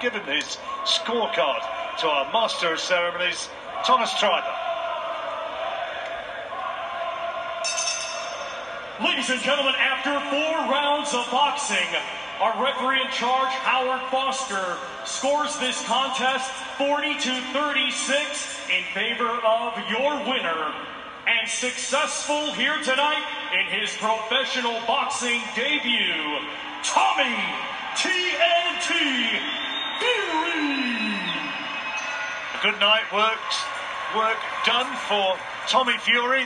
given his scorecard to our Master of Ceremonies, Thomas Treiber. Ladies and gentlemen, after four rounds of boxing, our referee in charge, Howard Foster, scores this contest 40 to 36 in favor of your winner. And successful here tonight in his professional boxing debut, Tommy TNT good night works, work done for Tommy Fury.